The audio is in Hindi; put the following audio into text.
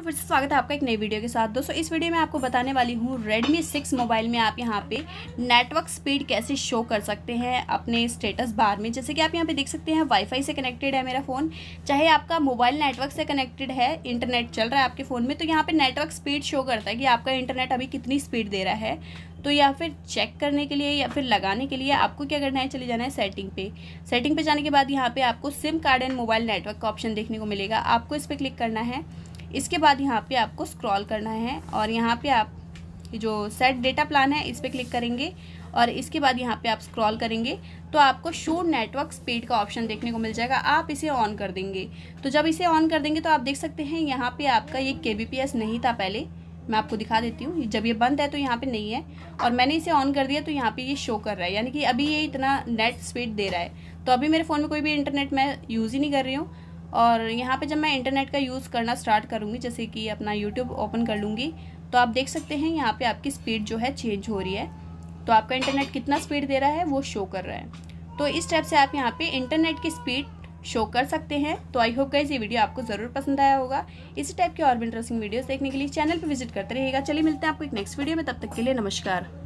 दोस्तों फिर से स्वागत है आपका एक नई वीडियो के साथ। दोस्तों, इस वीडियो में आपको बताने वाली हूँ, Redmi 6 मोबाइल में आप यहाँ पे नेटवर्क स्पीड कैसे शो कर सकते हैं अपने स्टेटस बार में। जैसे कि आप यहाँ पे देख सकते हैं वाईफाई से कनेक्टेड है मेरा फ़ोन चाहे आपका मोबाइल नेटवर्क से कनेक्टेड है इंटरनेट चल रहा है आपके फ़ोन में तो यहाँ पर नेटवर्क स्पीड शो करता है कि आपका इंटरनेट अभी कितनी स्पीड दे रहा है। तो या फिर चेक करने के लिए या फिर लगाने के लिए आपको क्या करना है, चले जाना है सेटिंग पे। सेटिंग पे जाने के बाद यहाँ पे आपको SIM card and mobile network का ऑप्शन देखने को मिलेगा। आपको इस पर क्लिक करना है। इसके बाद यहाँ पे आपको स्क्रॉल करना है और यहाँ पे आप जो सेट डेटा प्लान है, इस पर क्लिक करेंगे और इसके बाद यहाँ पे आप स्क्रॉल करेंगे तो आपको शो नेटवर्क स्पीड का ऑप्शन देखने को मिल जाएगा। आप इसे ऑन कर देंगे। तो जब इसे ऑन कर देंगे तो आप देख सकते हैं यहाँ पे आपका ये के नहीं था पहले। मैं आपको दिखा देती हूँ। जब ये बंद है तो यहाँ पे नहीं है। और मैंने इसे ऑन कर दिया तो यहाँ पे ये शो कर रहा है। यानी कि अभी ये इतना नेट स्पीड दे रहा है। तो अभी मेरे फ़ोन में कोई भी इंटरनेट मैं यूज़ ही नहीं कर रही हूँ। और यहाँ पे जब मैं इंटरनेट का यूज़ करना स्टार्ट करूँगी, जैसे कि अपना यूट्यूब ओपन कर लूँगी तो आप देख सकते हैं यहाँ पे आपकी स्पीड जो है चेंज हो रही है। तो आपका इंटरनेट कितना स्पीड दे रहा है, वो शो कर रहा है। तो इस टाइप से आप यहाँ पे इंटरनेट की स्पीड शो कर सकते हैं। तो आई होप गाइज़ ये वीडियो आपको ज़रूर पसंद आया होगा। इसी टाइप के और भी इंटरेस्टिंग वीडियोस देखने के लिए चैनल पर विज़िट करते रहिएगा। चलिए मिलते हैं आपको एक नेक्स्ट वीडियो में। तब तक के लिए नमस्कार।